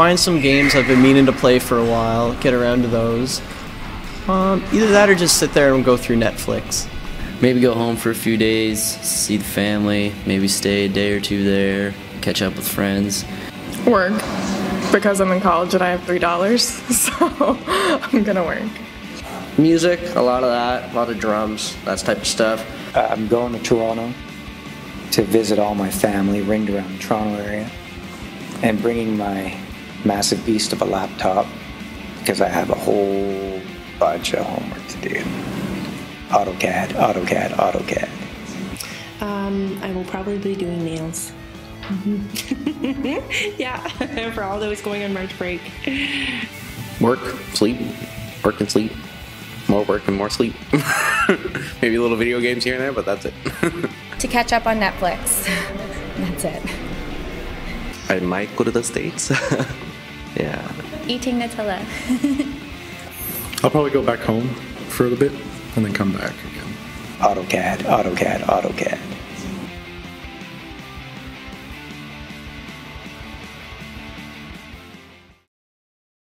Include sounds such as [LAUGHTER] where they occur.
find some games I've been meaning to play for a while, get around to those. Um, either that or just sit there and go through Netflix. Maybe go home for a few days, see the family, maybe stay a day or two there, catch up with friends. Work, because I'm in college and I have $3, [LAUGHS] so I'm gonna work. Music, a lot of that, a lot of drums, that type of stuff. Uh, I'm going to Toronto to visit all my family ringed around the Toronto area and bringing my massive beast of a laptop because I have a whole bunch of homework to do. AutoCAD, AutoCAD, AutoCAD. Um, I will probably be doing nails. [LAUGHS] yeah, [LAUGHS] for all those going on March break. Work, sleep, work and sleep. More work and more sleep. [LAUGHS] Maybe a little video games here and there, but that's it. to catch up on Netflix. That's it. I might go to the States. Yeah. Eating Nutella. [LAUGHS] I'll probably go back home for a bit and then come back again. AutoCAD, AutoCAD, AutoCAD.